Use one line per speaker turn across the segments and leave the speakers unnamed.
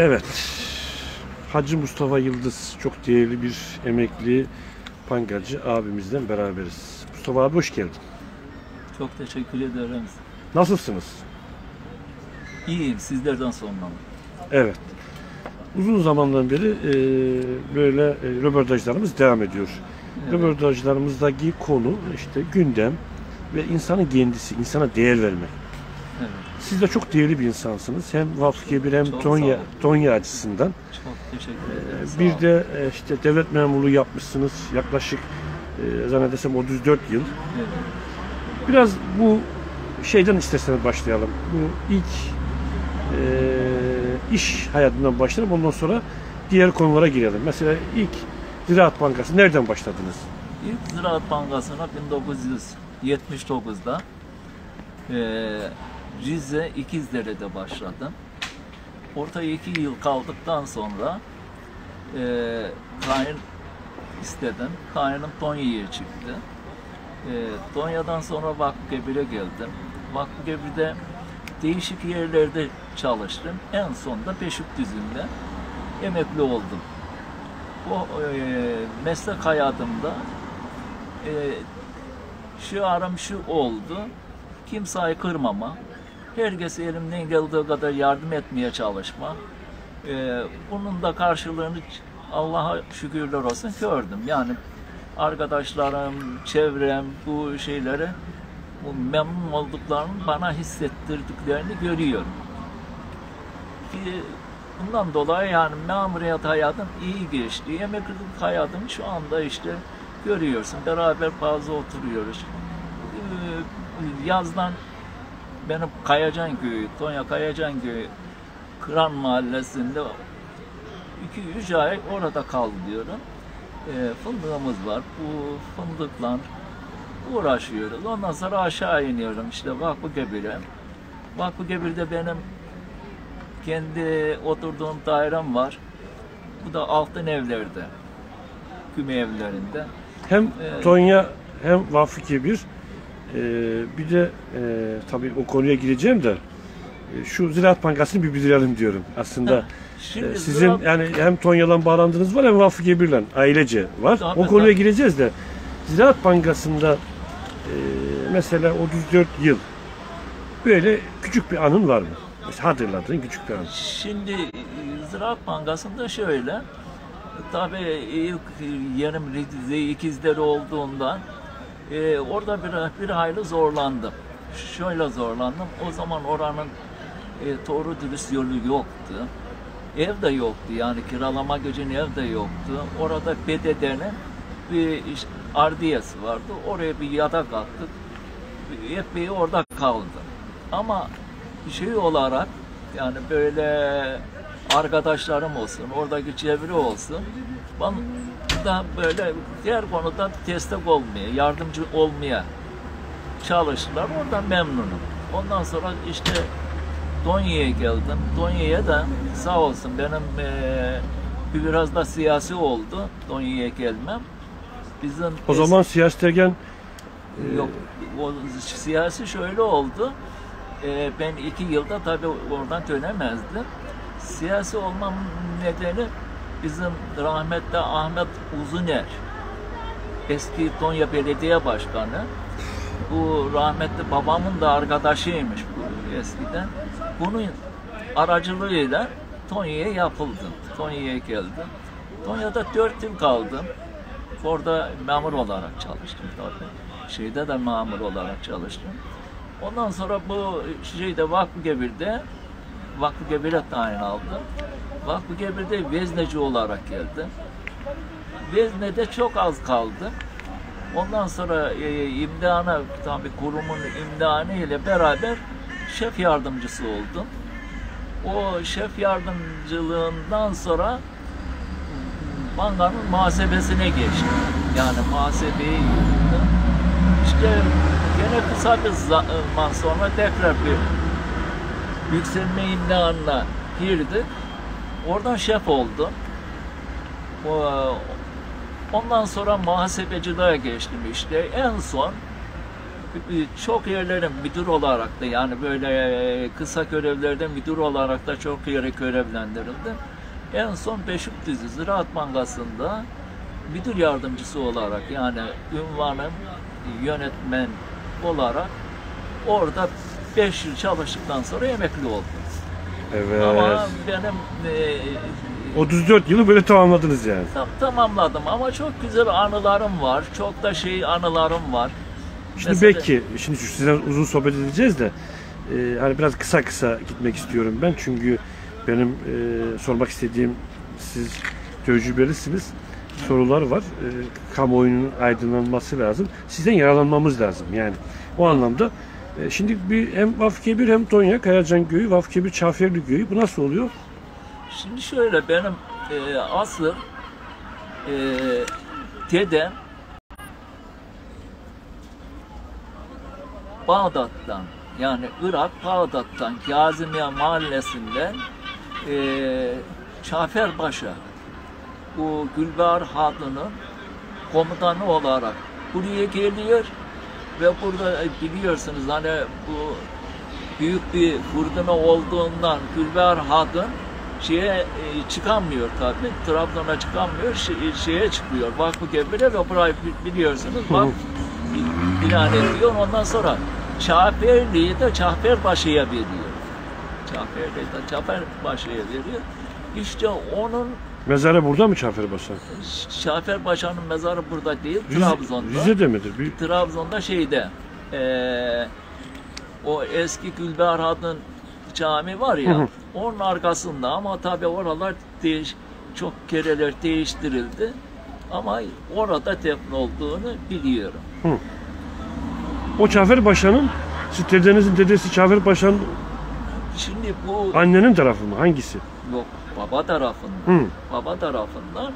Evet. Hacı Mustafa Yıldız çok değerli bir emekli pangarcı abimizden beraberiz. Mustafa abi hoş geldin.
Çok teşekkür ederim.
Nasılsınız?
İyiyim sizlerden sonra.
Evet. Uzun zamandan beri e, böyle e, röportajlarımız devam ediyor.
Evet.
Röportajlarımızdaki konu işte gündem ve insanın kendisi, insana değer vermek. Siz de çok değerli bir insansınız. Hem Vakfı Kebir hem
Çok
Tonya. Tonya açısından.
Çok teşekkür ederim. Sağ
Bir de e, işte devlet memurluğu yapmışsınız. Yaklaşık e, zannedersem 34 yıl.
Evet.
Biraz bu şeyden isterseniz başlayalım. Bu ilk e, iş hayatından başlayalım. Ondan sonra diğer konulara girelim. Mesela ilk Ziraat Bankası nereden başladınız?
İlk Ziraat Bankası'na 1979'da eee Rize İkizdere'de başladım. Orta iki yıl kaldıktan sonra eee tayin istedim. Tayinim Tonya'ya çıktı. Eee Tonya'dan sonra Vakfıkebir'e geldim. Vakfıkebir'de değişik yerlerde çalıştım. En sonunda Beşikdüzü'nde emekli oldum. Bu eee, meslek hayatımda eee şu aram şu oldu. Kimseyi kırmama. Herkese elimden geldiği kadar yardım etmeye çalışma. Eee, bunun da karşılığını Allah'a şükürler olsun gördüm. Yani arkadaşlarım, çevrem bu şeyleri bu memnun olduklarını bana hissettirdiklerini görüyorum. Ki bundan dolayı yani memuriyet hayatım iyi geçti. Emeklilik hayatım şu anda işte görüyorsun. Beraber fazla oturuyoruz. Ee, yazdan benim Kayacan köyü, Tonya Kayacan köyü Kıran mahallesinde 2-3 ay orada kaldı diyorum. Ee, fındığımız var. Bu fındıkla uğraşıyoruz. Ondan sonra aşağı iniyorum işte Vakfı Gebir'e. Vakfı Gebir'de benim kendi oturduğum dairem var. Bu da altın evlerde. Küme evlerinde.
Hem
Evet.
Tonya hem Vakfı Kebir e, bir de e, tabii o konuya gireceğim de e, şu Ziraat Bankası'nı bir bitirelim diyorum. Aslında
Şimdi
e, sizin
Ziraat-
yani hem Tonya'dan bağlandığınız var hem Vakfı Kebir'le ailece var.
Tabii,
o konuya
tabii.
gireceğiz de Ziraat Bankası'nda e, mesela 34 yıl böyle küçük bir anın var mı? Hatırladığın küçük bir an.
Şimdi e, Ziraat Bankası'nda şöyle, tabii ilk yerim ikizleri olduğundan e, orada bir, bir hayli zorlandım. Şöyle zorlandım, o zaman oranın e, doğru dürüst yolu yoktu. Ev de yoktu yani kiralama gücün ev de yoktu. Orada BDD'nin bir iş- ardiyesi vardı. Oraya bir yatak attık. Epey orada kaldı. Ama şey olarak yani böyle arkadaşlarım olsun, oradaki çevre olsun. Ben da böyle diğer konuda destek olmaya, yardımcı olmaya çalıştılar. Oradan memnunum. Ondan sonra işte Donya'ya geldim. Donya'ya da sağ olsun benim bir biraz da siyasi oldu Donya'ya gelmem. Bizim
O zaman siyaset ergen
Yok, o siyasi şöyle oldu. Ee, ben iki yılda tabii oradan dönemezdim. Siyasi olmam nedeni bizim rahmetli Ahmet Uzuner, eski Tonya Belediye Başkanı. Bu rahmetli babamın da arkadaşıymış bu eskiden. Bunun aracılığıyla Tonya'ya yapıldı. Tonya'ya geldim. Tonya'da dört yıl kaldım. Orada memur olarak çalıştım tabii. Şeyde de memur olarak çalıştım. Ondan sonra bu şeyde Vakfı Gebir'de Vakfı Gebir'e tayin aldım. Vakfı Gebir'de vezneci olarak geldim. Vezne'de çok az kaldım. Ondan sonra e, imdana, tabii kurumun imdanı ile beraber şef yardımcısı oldum. O şef yardımcılığından sonra bankanın muhasebesine geçtim. Yani muhasebeyi yürüttüm. İşte gene kısa bir zaman sonra tekrar bir yükselme imtihanına girdik. Oradan şef oldum. O- Ondan sonra muhasebeciliğe geçtim işte. En son çok yerlere müdür olarak da yani böyle e, kısa görevlerde müdür olarak da çok yere görevlendirildim. En son Beşikdüzü Ziraat Bankası'nda müdür yardımcısı olarak yani ünvanım yönetmen olarak orada 5 yıl çalıştıktan sonra emekli oldum.
Evet.
Ama benim e,
34 yılı böyle tamamladınız yani.
tam, tamamladım ama çok güzel anılarım var. Çok da şey anılarım var.
Şimdi
Mesela-
belki şimdi şu sizden uzun sohbet edeceğiz de e, hani biraz kısa kısa gitmek istiyorum ben çünkü benim e, sormak istediğim siz tecrübelisiniz sorular var. E, kamuoyunun aydınlanması lazım. Sizden yararlanmamız lazım yani. O anlamda e, şimdi bir hem Vafkebir hem Tonya Kayacan Göyü, Vafkebir Çaferli Göyü bu nasıl oluyor?
Şimdi şöyle benim e, asıl e, dedem Bağdat'tan yani Irak Bağdat'tan Kazimiye mahallesinden e, Çaferbaş'a bu Gülbahar Hatun'un komutanı olarak buraya geliyor ve burada e, biliyorsunuz hani bu büyük bir fırtına olduğundan Gülbahar Hatun şeye e, çıkamıyor tabi. Trabzon'a çıkamıyor. Şe- şeye çıkıyor. Vakfı Gebir'e ve burayı bi- biliyorsunuz. Bak ilan ediyor. Ondan sonra Çaferli'yi de Çaferbaşı'ya veriyor. Çaferli'yi de Çaferbaşı'ya veriyor. İşte onun
Mezarı burada mı Çaferbaş'a?
Şaferbaşı'nın mezarı burada değil,
Rize,
Trabzon'da.
Rize'de midir? Bir,
Trabzon'da şeyde eee, o eski Gülbahar Hatun cami var ya
Hı hı.
onun arkasında ama tabi oralar değiş, çok kereler değiştirildi ama orada defn olduğunu biliyorum.
o Çaferbaşa'nın siz dedenizin dedesi Çaferbaşa'nın
Şimdi bu
annenin tarafı mı? Hangisi?
Yok baba tarafından.
Hı.
Baba tarafından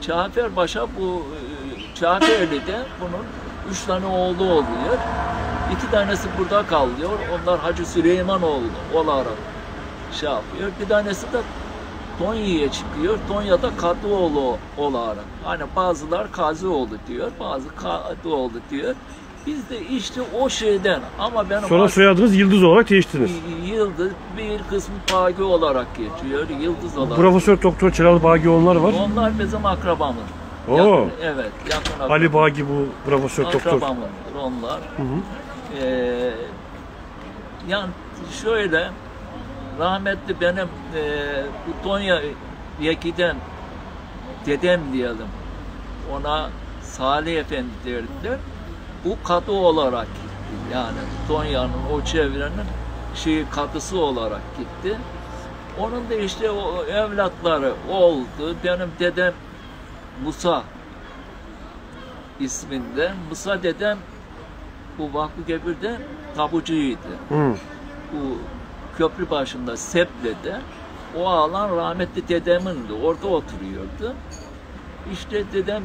Çaferbaş'a bu e, Çaferli'de bunun üç tane oğlu oluyor. İki tanesi burada kalıyor. Onlar Hacı Süleymanoğlu olarak şey yapıyor. Bir tanesi de Tonya'ya çıkıyor. Tonya'da Kadıoğlu olarak. Hani bazılar Kazıoğlu diyor, bazı Kadıoğlu diyor. Biz de işte o şeyden ama benim
Sonra soyadınız Yıldız olarak değiştiniz.
Yıldız bir kısmı Pagi olarak geçiyor. Yıldız olarak.
Profesör Doktor Celal Bagioğullar var.
Onlar bizim akrabamız.
Oo.
Yakın- evet, yakın akrabamız.
Ali Bagi bu Profesör Doktor.
Akrabamızdır onlar.
Hı hı.
Ee, yani şöyle rahmetli benim e, bu Tonya'ya giden dedem diyelim ona Salih Efendi derdiler. Bu kadı olarak gitti. Yani Tonya'nın o çevrenin şey kadısı olarak gitti. Onun da işte o evlatları oldu. Benim dedem Musa isminde. Musa dedem bu Vakfı Gebir'de tabucuydu.
Hı.
Bu köprü başında Seple'de o alan rahmetli dedemindi. Orada oturuyordu. İşte dedem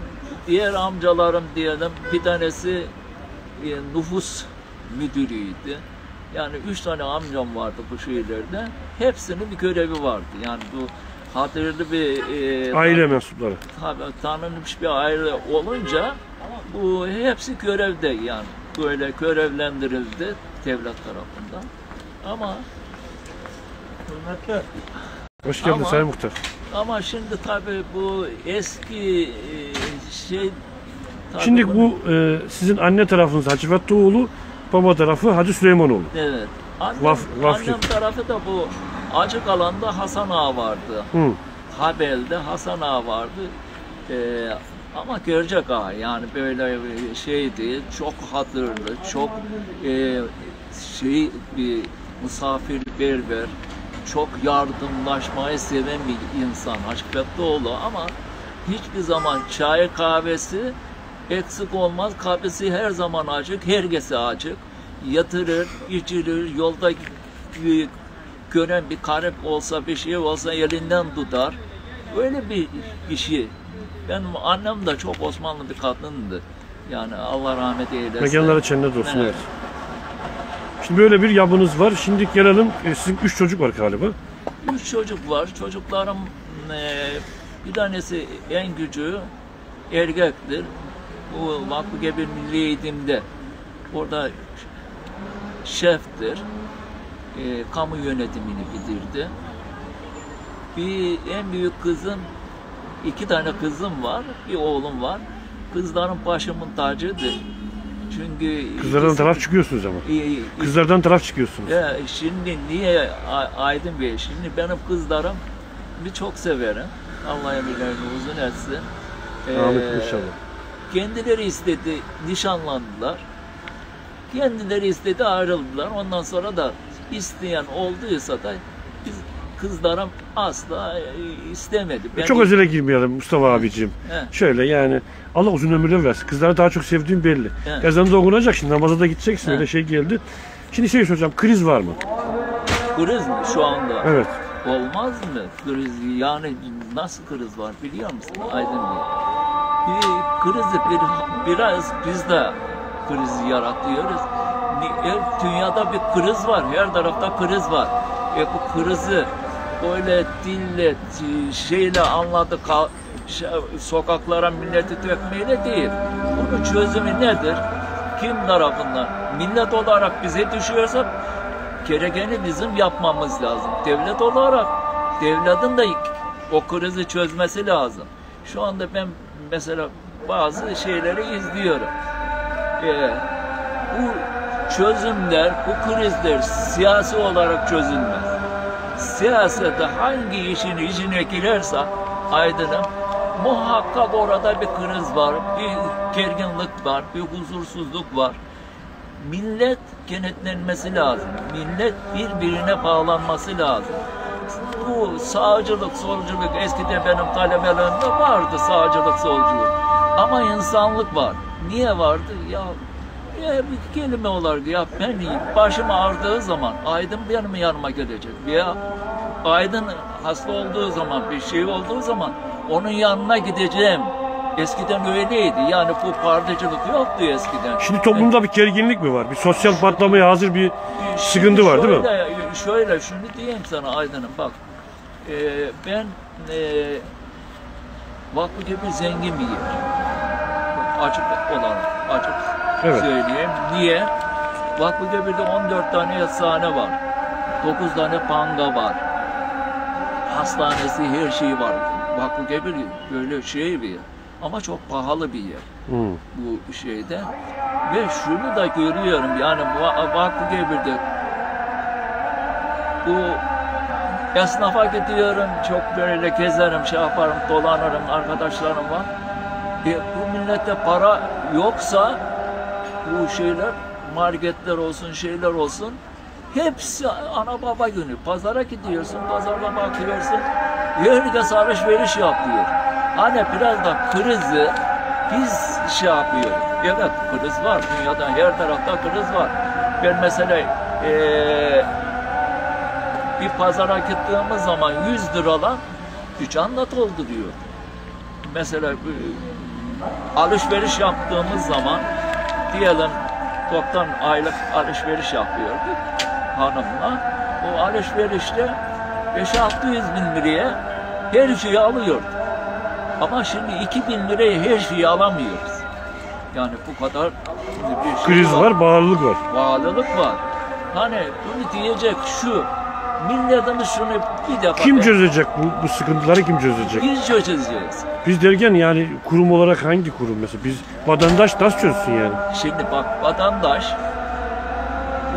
diğer amcalarım diyelim bir tanesi e, nüfus müdürüydü. Yani üç tane amcam vardı bu şehirlerde. Hepsinin bir görevi vardı. Yani bu hatırlı bir e,
Aile mensupları.
tabii tanınmış bir aile olunca bu hepsi görevde yani böyle görevlendirildi devlet tarafından. Ama
Hoş geldin
Ama-
Sayın Muhtar.
ama şimdi tabii bu eski e, şey tabii
Şimdi bu e, sizin anne tarafınız Hacı Fattıoğlu, baba tarafı Hacı Süleymanoğlu.
evet. Annem,
Vaf- Vafki.
annem tarafı da bu Acık alanda Hasan Ağa vardı.
Hı.
Habel'de Hasan Ağa vardı. Ee, ama Görcek Ağa yani böyle şeydi, çok hatırlı, çok e, şey bir misafirperver, çok yardımlaşmayı seven bir insan Hacı Fethuoğlu ama hiçbir zaman çay kahvesi eksik olmaz. Kahvesi her zaman açık, herkese açık. Yatırır, içirir, yolda gören bir karep olsa bir şey olsa elinden tutar. Öyle bir kişi. Benim annem de çok Osmanlı bir kadındı. Yani Allah rahmet eylesin.
Mekanları cennet olsun.
Evet.
Şimdi böyle bir yapınız var. Şimdi gelelim e, sizin üç çocuk var galiba.
Üç çocuk var. Çocuklarım e, bir tanesi en küçüğü erkektir. Bu Vakfı Gebir Milli Eğitim'de orada şeftir. E, kamu yönetimini bitirdi. Bir en büyük kızım, iki tane kızım var, bir oğlum var. Kızların başımın tacıdır. Çünkü
Kızlardan
ikisi-
taraf çıkıyorsunuz ama.
İyi- iyi-
Kızlardan taraf çıkıyorsunuz.
ya şimdi niye Aydın Bey? Şimdi benim kızlarım bir çok severim. Allah emirlerini uzun etsin. Ee,
Amin inşallah.
Kendileri istedi, nişanlandılar. Kendileri istedi, ayrıldılar. Ondan sonra da isteyen olduysa da biz kızlarım asla e, istemedi. Ben
Çok özele girmeyelim Mustafa abicim.
He.
Şöyle yani Allah uzun ömürler versin. Kızları daha çok sevdiğim belli.
He.
Ezanı da okunacak şimdi namaza da gideceksin
He.
öyle şey geldi. Şimdi şey soracağım kriz var mı?
Kriz mi şu anda?
Evet.
Olmaz mı kriz? Yani nasıl kriz var biliyor musun Aydın Bey? Bir krizi bir, biraz biz de krizi yaratıyoruz. Dünyada bir kriz var. Her tarafta kriz var. E bu krizi böyle dille, şeyle anladık, şey- sokaklara milleti dökmeyle değil. Bunun çözümü nedir? Kim tarafından? Millet olarak bize düşüyorsa gerekeni bizim yapmamız lazım. Devlet olarak devletin de o krizi çözmesi lazım. Şu anda ben mesela bazı şeyleri izliyorum. Ee, bu çözümler, bu krizler siyasi olarak çözülmez. Siyasete hangi işin içine girerse aydınım muhakkak orada bir kriz var, bir gerginlik var, bir huzursuzluk var millet kenetlenmesi lazım. Millet birbirine bağlanması lazım. Bu sağcılık, solculuk eskiden benim talebelerimde vardı sağcılık, solculuk. Ama insanlık var. Niye vardı? Ya, ya bir kelime olarak ya ben başım ağrıdığı zaman Aydın benim yanıma gelecek. Veya Aydın hasta olduğu zaman, bir şey olduğu zaman onun yanına gideceğim. Eskiden öyleydi. Yani bu particilik yoktu eskiden.
Şimdi toplumda bir gerginlik mi var? Bir sosyal patlamaya hazır bir sıkıntı var değil mi?
Şöyle şunu diyeyim sana Aydın'ım bak. Ee, ben e, vakfı gibi zengin bir yer. Açık olarak açık
Evet.
söyleyeyim. Niye? Vakfı Gebir'de 14 tane yatağhane var. 9 tane panga var. Hastanesi her şeyi var. Vakfı Gebir böyle şey bir yer. Ama çok pahalı bir yer
Hı.
bu şeyde. Ve şunu da görüyorum yani Va- Vakfı Gebir'de bu esnafa gidiyorum çok böyle gezerim şey yaparım dolanırım arkadaşlarım var. E, bu millette para yoksa bu şeyler marketler olsun şeyler olsun hepsi ana baba günü. Pazara gidiyorsun, pazarda bakıyorsun. Herkes alışveriş yapıyor. Hani biraz da krizi biz şey yapıyoruz. Evet kriz var. Dünyada her tarafta kriz var. Ben mesela eee bir pazara gittiğimiz zaman 100 liradan dükkanla dolduruyor. Mesela e, alışveriş yaptığımız zaman diyelim toptan aylık alışveriş yapıyorduk hanımla. O alışverişte 5-600 bin liraya her şeyi alıyorduk. Ama şimdi 2000 liraya her şeyi alamıyoruz. Yani bu kadar bir şey
Kriz var, bağlılık var.
bağlılık var. Hani bunu diyecek şu, milletimiz şunu bir defa...
Kim çözecek bu, bu sıkıntıları kim çözecek?
Biz çözeceğiz.
Biz derken yani kurum olarak hangi kurum mesela? Biz vatandaş nasıl çözsün yani?
Şimdi bak vatandaş,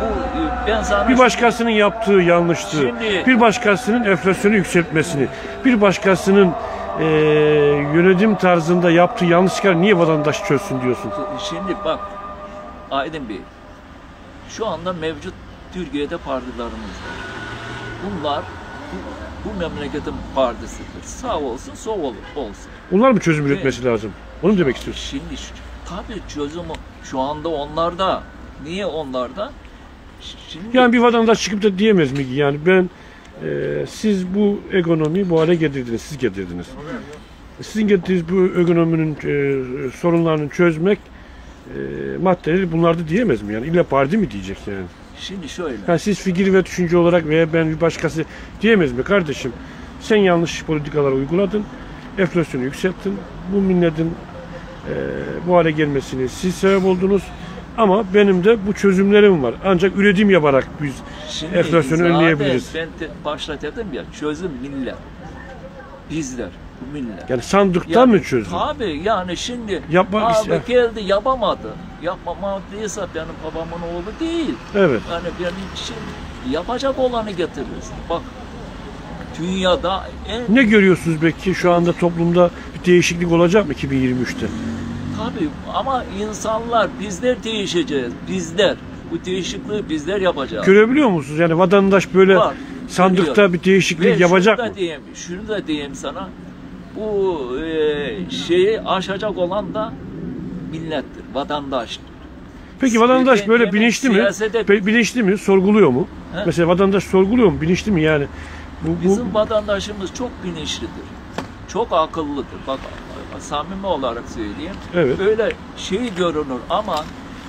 bu e, ben sana...
Bir başkasının yaptığı yanlışlığı,
Şimdi-
bir başkasının enflasyonu yükseltmesini, bir başkasının eee, yönetim tarzında yaptığı yanlışlıklar niye vatandaş çözsün diyorsun?
Şimdi bak, Aydın Bey, şu anda mevcut Türkiye'de partilerimiz var. Bunlar bu, bu memleketin partisidir. Sağ olsun, sol ol- olsun.
Onlar mı çözüm üretmesi lazım? Onu mu demek istiyorsun?
Şimdi tabii çözümü şu anda onlarda. Niye onlarda? Şimdi
Yani bir vatandaş çıkıp da diyemez mi ki yani ben eee, siz bu ekonomiyi bu hale getirdiniz, siz getirdiniz. Sizin getirdiğiniz bu ekonominin eee, sorunlarını çözmek eee maddeleri bunlardı diyemez mi yani? İlla parti mi diyecek yani?
Şimdi şöyle.
Yani siz fikir ve düşünce olarak veya ben bir başkası diyemez mi kardeşim? Sen yanlış politikalar uyguladın, enflasyonu yükselttin, bu milletin eee, bu hale gelmesini siz sebep oldunuz. Ama benim de bu çözümlerim var. Ancak üretim yaparak biz
Şimdi
enflasyonu önleyebiliriz.
Ben te- başta dedim ya çözüm millet. Bizler, bu millet.
Yani sandıktan mı çözüm?
Tabii yani şimdi
Yapmak
abi
ister.
geldi yapamadı. Yapmamadıysa benim babamın oğlu değil.
Evet.
Yani benim için yapacak olanı getiririz. Bak dünyada en
Ne görüyorsunuz belki şu anda toplumda bir değişiklik olacak mı 2023'te?
tabii ama insanlar bizler değişeceğiz. Bizler. Bu değişikliği bizler yapacağız.
Görebiliyor musunuz? Yani vatandaş böyle
Var,
sandıkta
görüyorum.
bir değişiklik
Ve
yapacak
şunu da
mı?
Diyeyim, şunu da diyeyim sana. Bu e, şeyi aşacak olan da millettir, vatandaştır.
Peki vatandaş böyle bilinçli mi? Pe- Bilinçli mi? Sorguluyor mu?
He?
Mesela vatandaş sorguluyor mu? Bilinçli mi yani? Bu, bu
Bizim vatandaşımız çok bilinçlidir. Çok akıllıdır. Bak samimi olarak söyleyeyim.
Evet.
Öyle şey görünür ama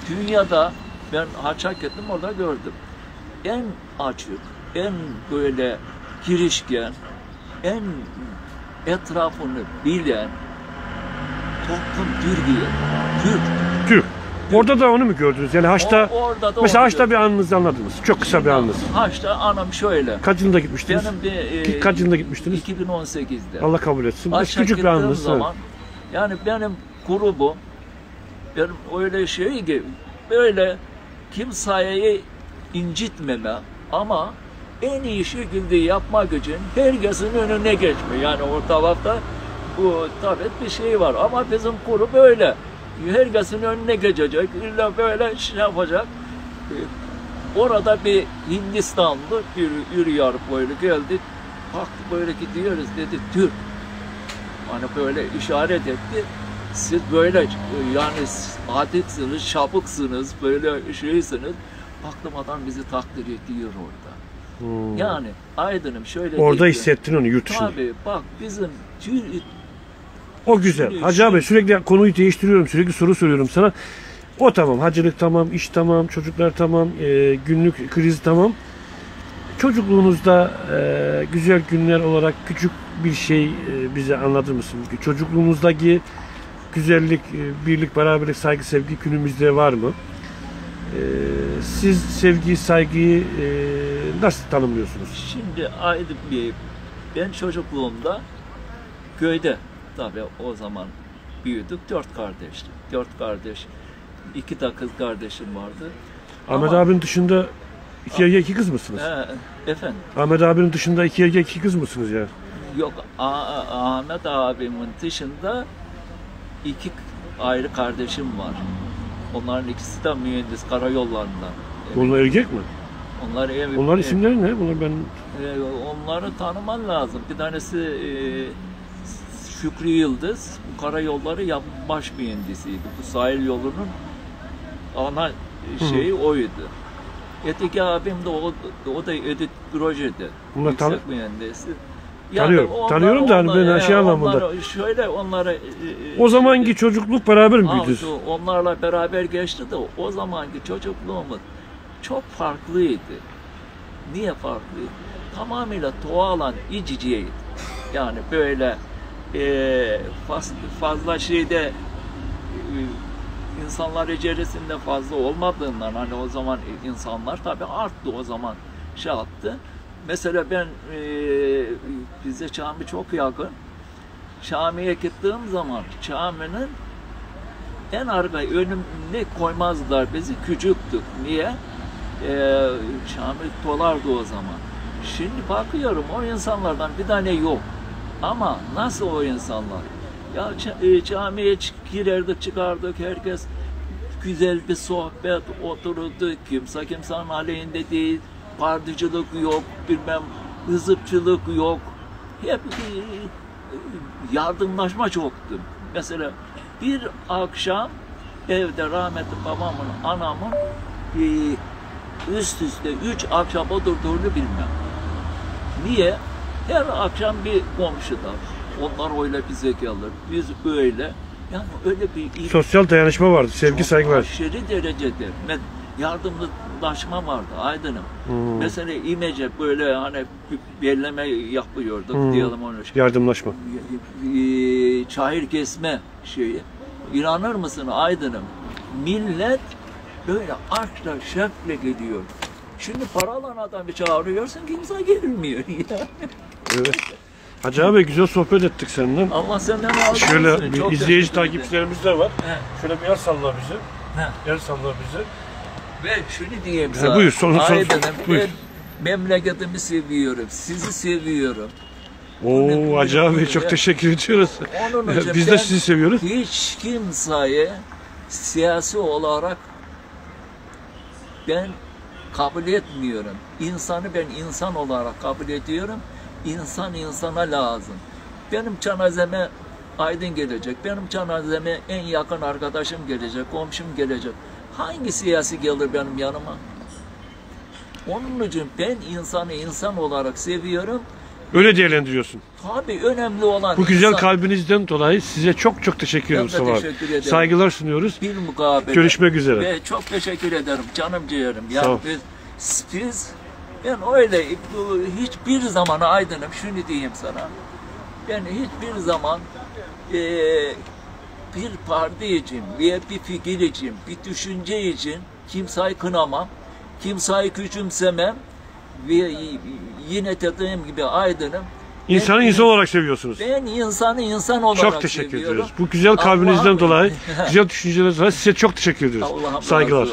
dünyada ben haçak ettim orada gördüm. En açık, en böyle girişken, en etrafını bilen toplum Türkiye. Türk.
Türk. Orada da onu mu gördünüz? Yani Haç'ta
O- orada da
mesela Haç'ta bir anınızı anladınız. Çok kısa bir anınız.
Haçta anam şöyle.
Kaç yılında gitmiştiniz?
Benim
Ki-
e,
Kaç yılında gitmiştiniz?
2018'de.
Allah kabul etsin.
Aşağı
Küçük bir anınız.
zaman yani benim grubum benim öyle şey ki böyle kimseyi incitmeme ama en iyi şekilde yapmak için herkesin önüne geçme. Yani o tarafta bu tabii bir şey var ama bizim grup böyle. Herkesin önüne geçecek, illa böyle şey yapacak. Ee, Orada bir Hindistanlı bir yürüyor böyle geldi. Baktı böyle gidiyoruz dedi Türk. Hani böyle işaret etti. Siz böyle yani adetsiniz, şapıksınız, böyle şeysiniz. Baktım adam bizi takdir ediyor orada.
Hmm.
Yani Aydın'ım şöyle
Orada hissettin onu yurt dışında.
Tabii bak bizim
O güzel. Hacı abi sürekli konuyu değiştiriyorum. Sürekli soru soruyorum sana. O tamam. Hacılık tamam. iş tamam. Çocuklar tamam. e, günlük kriz tamam. Çocukluğunuzda e, güzel günler olarak küçük bir şey e, bize anlatır mısın? Çocukluğunuzdaki güzellik, e, birlik, beraberlik, saygı, sevgi günümüzde var mı? E, siz sevgiyi, saygıyı e, nasıl tanımlıyorsunuz?
Şimdi Aydın Bey, ben çocukluğumda köyde tabii o zaman büyüdük. Dört kardeştik. Dört kardeş. iki de kız kardeşim vardı.
Ahmet
Ama-
abinin dışında iki erkek iki kız mısınız?
He, efendim.
Ahmet abinin dışında iki erkek iki kız mısınız ya?
Yok Ahmet abimin dışında iki ayrı kardeşim var. Onların ikisi de mühendis karayollarından.
Onlar erkek mi?
Onlar ev,
Onların
ev-
isimleri ne? Bunlar ben
e, onları tanıman lazım. Bir tanesi e, Şükrü Yıldız, bu karayolları yap baş mühendisiydi. Bu sahil yolunun ana şeyi oydu. Öteki abim de o, o da Edit Projede.
Bunlar
yüksek
tanı-
mühendisi.
Tanıyorum. Tanıyorum da hani ben şey anlamında.
onları- Şöyle onlara... e,
o zamanki çocukluk beraber mi büyüdünüz?
Onlarla beraber geçti de o zamanki çocukluğumuz çok farklıydı. Niye farklıydı? Tamamıyla doğalan iciciydi. Yani böyle faz- fazla şeyde eee, insanlar içerisinde fazla olmadığından hani o zaman insanlar tabii arttı o zaman şey yaptı. Mesela ben eee bize Çami çok yakın. Çami'ye gittiğim zaman Çami'nin en arka önüne koymazlar bizi küçüktük. Niye? Ee, Şamil dolardı o zaman. Şimdi bakıyorum o insanlardan bir tane yok. Ama nasıl o insanlar? Ya e, camiye girerdik çıkardık herkes güzel bir sohbet otururdu. Kimse kimsenin aleyhinde değil. Partıcılık yok, bilmem hızıpçılık yok. Hep e, yardımlaşma çoktu. Mesela bir akşam evde rahmetli babamın, anamın e, üst üste üç akşam oturduğunu bilmem. Niye? Her akşam bir komşuda. Onlar öyle bize gelir, biz öyle. Yani öyle bir
Sosyal dayanışma vardı. Sevgi saygı vardı.
Aşırı derecede. Yardımlaşma vardı Aydın'ım.
Hmm.
Mesela İmece böyle hani bir belleme yapıyorduk
Hmm.
diyelim onu.
Yardımlaşma.
Ee, çayır kesme şeyi. İnanır mısın Aydın'ım? Millet böyle aşkla şevkle geliyor. Şimdi paralan adamı çağırıyorsun kimse gelmiyor ya.
Evet. Hacı abi güzel sohbet ettik seninle.
Allah senden razı olsun.
Şöyle bir
Çok
izleyici takipçilerimiz de var.
He.
Şöyle bir el salla bize.
He.
El salla bize.
Ve şunu diyeyim sana.
buyur, son- son- buyur.
memleketimi seviyorum. Sizi seviyorum.
Oo Hacı abi çok
Ya.
teşekkür ediyoruz.
Onun için
Biz de sizi seviyoruz.
Hiç kimseye siyasi olarak ben kabul etmiyorum. İnsanı ben insan olarak kabul ediyorum. İnsan insana lazım. Benim cenazeme Aydın gelecek. Benim cenazeme en yakın arkadaşım gelecek, komşum gelecek. Hangi siyasi gelir benim yanıma? Onun için ben insanı insan olarak seviyorum.
Öyle değerlendiriyorsun.
Tabii önemli olan
Bu güzel
insan.
kalbinizden dolayı size çok çok teşekkür Mustafa abi.
teşekkür ederim.
Saygılar sunuyoruz.
bir mukabele.
Görüşmek üzere.
Ve çok teşekkür ederim canım ciğerim.
Sağ
Yani
ol.
biz, biz ben öyle hiçbir zaman aydınım şunu diyeyim sana. Ben hiçbir zaman eee, bir parti için veya bir fikir için, bir düşünce için kimseyi kınamam, kimseyi küçümsemem ve yine dediğim gibi aydınım.
İnsanı
Ben-
insan olarak seviyorsunuz.
Ben insanı insan olarak
Çok teşekkür
seviyorum.
ediyoruz. Bu güzel kalbinizden dolayı, güzel düşünceleriniz dolayı size çok teşekkür ediyoruz. Saygılar.